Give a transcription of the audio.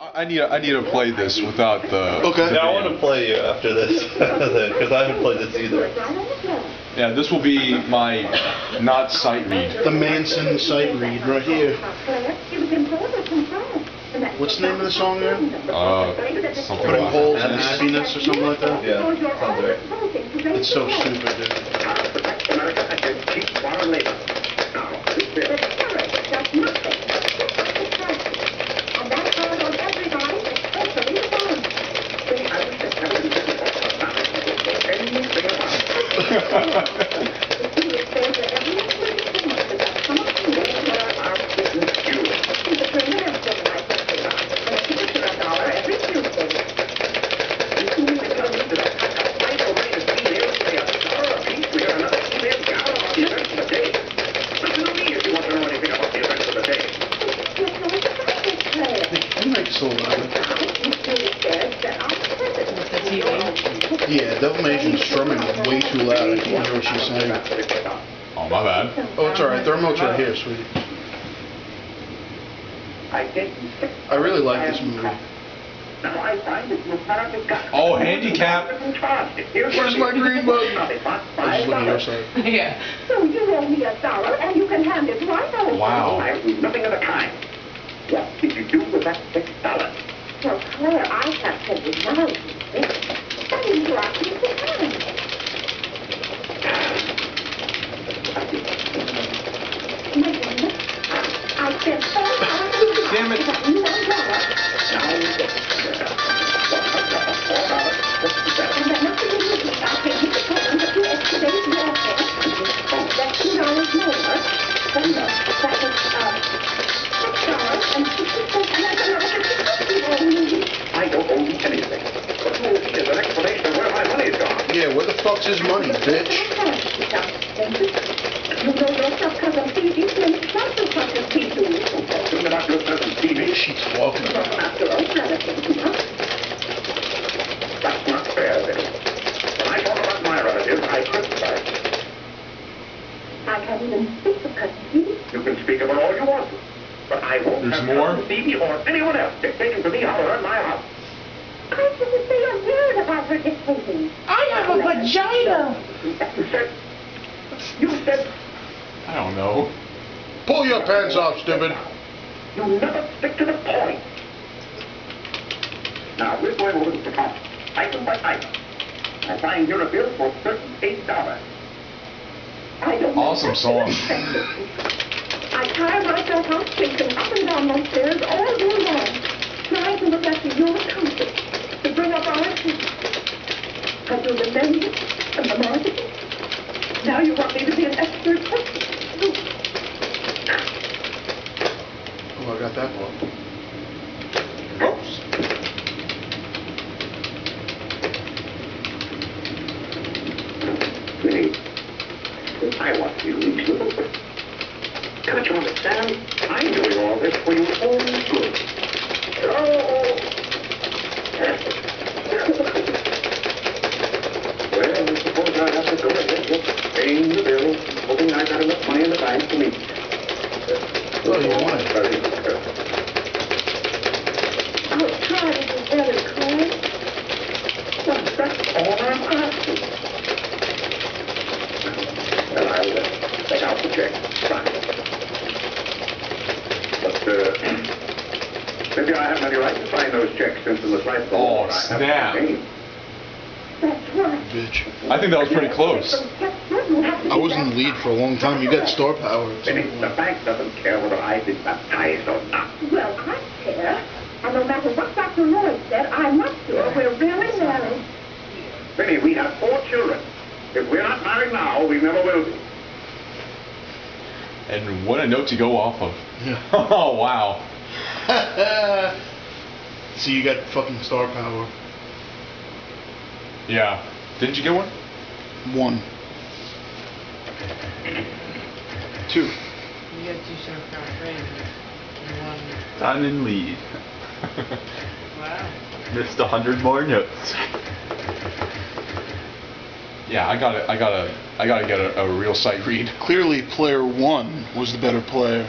I need I need to play this without the. Okay. the Yeah, I want to play you after this because I haven't played this either. Yeah, this will be my not sight read. The Manson sight read right here. What's the name of the song again? Uh, something Putting like holes in Happiness. happiness or something like that? Yeah, sounds right. It's so stupid, dude. Can you make this a little louder? Yeah, Devil May Asian strumming is way too loud. I can't hear what she's saying. Oh my bad. Oh, it's alright. The remote's right here, sweetie. I really like this movie. Oh, handicap. Where's my green button? I was just looking at your side. Yeah. So you owe me a dollar and you can hand it right over. Wow. I do nothing of the kind. What did you do with that six dollars? Well, Claire, I have to acknowledge this. Why didn't you ask me to hand? My goodness. I spent four hours. Damn it. to get you one dollar. And that must have been you. I paid you the total that you estimated your fare. That's two dollars more. That was, that was, uh, six dollars and sixty cents. And that's another fifty cents you owe me. I don't owe you anything. What you need is an explanation of where my money's gone. Yeah, where the fuck's his money, bitch? even speak of You can speak about all you want to, but I won't There's have more? you or anyone else dictating to me how to run my house. I didn't say a word about her dictating. I have a vagina. You said. You said. I don't know. Pull your pants off, stupid. You never stick to the point. Now, we're going over the account, item by item. I find your bill for $38. Awesome song. I tire myself out up and down those stairs all day long, trying to look after your comfort, to bring up our kids. I do the mending and the marketing. Now you want me to be an expert cook. Oh, I got that one. Oops. Vinny, I want you to. Understand? I'm doing all this for you good. Oh. well, I suppose I have to go ahead with paying the bill, hoping I got enough money in the bank to meet. Oh, you want it. Very good. I'll try to do better, Claire. Well, that's all I'm asking. Well, I'll uh, take out the check. Fine. But, maybe oh, I haven't any right to sign those checks since in the slight Oh, snap. have to pay. That's right. Bitch. I think that was pretty close. I was in the lead for a long time. You got star power. Vinny, the bank doesn't care whether I've been baptized or not. Well, I care. And no matter what Dr. Lloyd said, I'm not sure we're really married. Vinny, we have four children. If we're not married now, we never will be. And what a note to go off of. Yeah. Oh wow. See, you got fucking star power. Yeah. Didn't you get one? One. Two. You got two star power frames. And one. I'm in lead. Wow. Missed a hundred more notes. Yeah, I gotta, I gotta, I gotta get a, a real sight read. Clearly, player one was the better player.